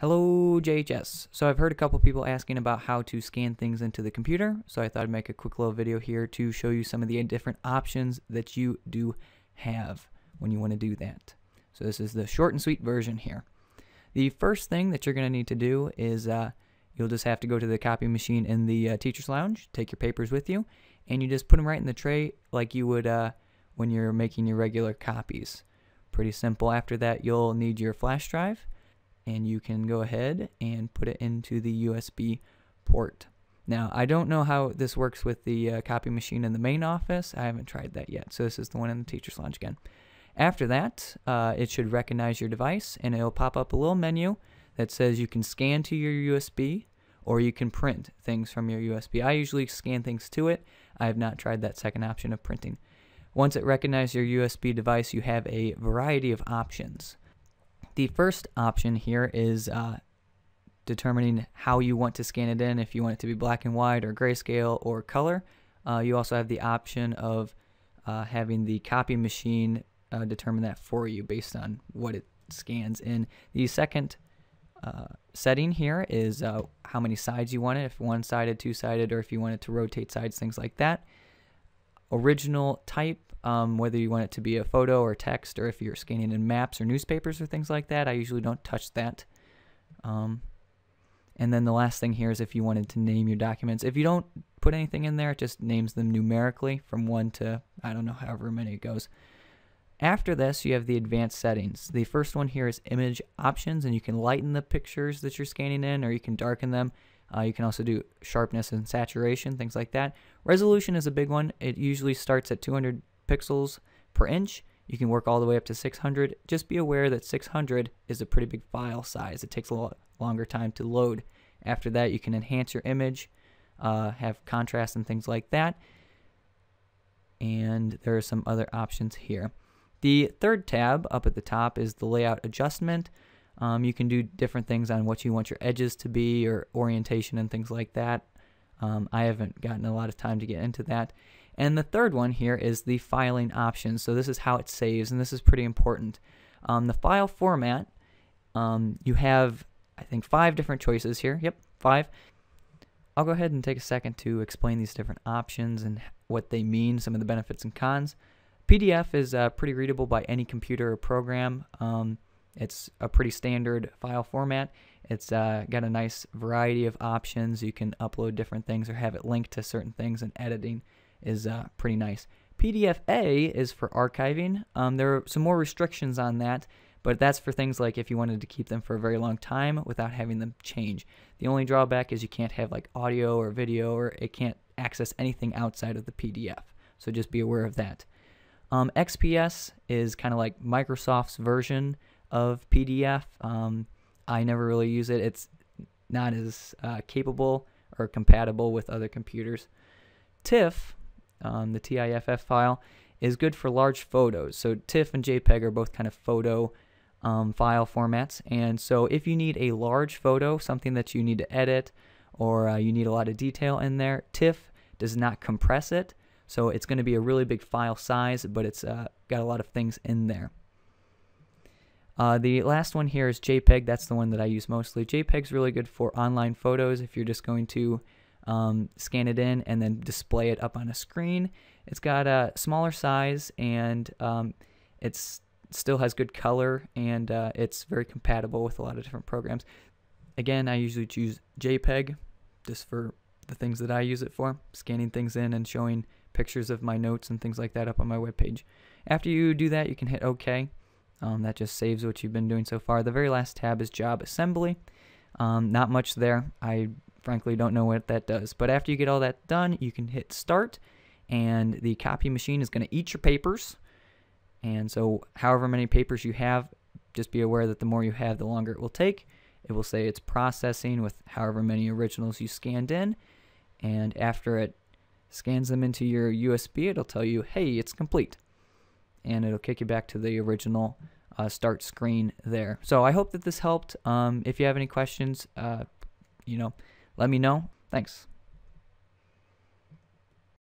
Hello JHS. So I've heard a couple people asking about how to scan things into the computer, so I thought I'd make a quick little video here to show you some of the different options that you do have when you want to do that. So this is the short and sweet version here. The first thing that you're going to need to do is uh, you'll just have to go to the copy machine in the uh, teacher's lounge, take your papers with you, and you just put them right in the tray like you would uh, when you're making your regular copies. Pretty simple. After that, you'll need your flash drive and you can go ahead and put it into the USB port. Now, I don't know how this works with the uh, copy machine in the main office. I haven't tried that yet. So this is the one in the teacher's lounge again. After that, uh, it should recognize your device and it'll pop up a little menu that says you can scan to your USB or you can print things from your USB. I usually scan things to it. I have not tried that second option of printing. Once it recognizes your USB device, you have a variety of options. The first option here is uh, determining how you want to scan it in, if you want it to be black and white or grayscale or color. Uh, you also have the option of uh, having the copy machine uh, determine that for you based on what it scans in. The second uh, setting here is uh, how many sides you want it, if one-sided, two-sided, or if you want it to rotate sides, things like that. Original type um, whether you want it to be a photo or text or if you're scanning in maps or newspapers or things like that. I usually don't touch that. Um, and then the last thing here is if you wanted to name your documents. If you don't put anything in there, it just names them numerically from 1 to, I don't know, however many it goes. After this, you have the advanced settings. The first one here is image options, and you can lighten the pictures that you're scanning in, or you can darken them. Uh, you can also do sharpness and saturation, things like that. Resolution is a big one. It usually starts at 200 pixels per inch. You can work all the way up to 600. Just be aware that 600 is a pretty big file size. It takes a lot longer time to load. After that, you can enhance your image, uh, have contrast and things like that. And there are some other options here. The third tab up at the top is the layout adjustment. Um, you can do different things on what you want your edges to be or orientation and things like that. Um, I haven't gotten a lot of time to get into that. And the third one here is the filing options. So this is how it saves, and this is pretty important. Um, the file format, um, you have, I think, five different choices here. Yep, five. I'll go ahead and take a second to explain these different options and what they mean, some of the benefits and cons. PDF is uh, pretty readable by any computer or program. Um, it's a pretty standard file format. It's uh, got a nice variety of options. You can upload different things or have it linked to certain things and editing is uh, pretty nice. PDF-A is for archiving. Um, there are some more restrictions on that, but that's for things like if you wanted to keep them for a very long time without having them change. The only drawback is you can't have like audio or video or it can't access anything outside of the PDF. So just be aware of that. Um, XPS is kind of like Microsoft's version of PDF. Um, I never really use it. It's not as uh, capable or compatible with other computers. TIFF um, the TIFF file, is good for large photos. So TIFF and JPEG are both kind of photo um, file formats. And so if you need a large photo, something that you need to edit, or uh, you need a lot of detail in there, TIFF does not compress it. So it's going to be a really big file size, but it's uh, got a lot of things in there. Uh, the last one here is JPEG. That's the one that I use mostly. JPEG's really good for online photos if you're just going to um, scan it in, and then display it up on a screen. It's got a smaller size and um, it's still has good color and uh, it's very compatible with a lot of different programs. Again, I usually choose JPEG just for the things that I use it for, scanning things in and showing pictures of my notes and things like that up on my webpage. After you do that, you can hit OK. Um, that just saves what you've been doing so far. The very last tab is Job Assembly. Um, not much there. I frankly don't know what that does. But after you get all that done, you can hit start and the copy machine is going to eat your papers. And so however many papers you have, just be aware that the more you have, the longer it will take. It will say it's processing with however many originals you scanned in. And after it scans them into your USB, it'll tell you, hey, it's complete. And it'll kick you back to the original uh, start screen there. So I hope that this helped. Um, if you have any questions, uh, you know, let me know. Thanks.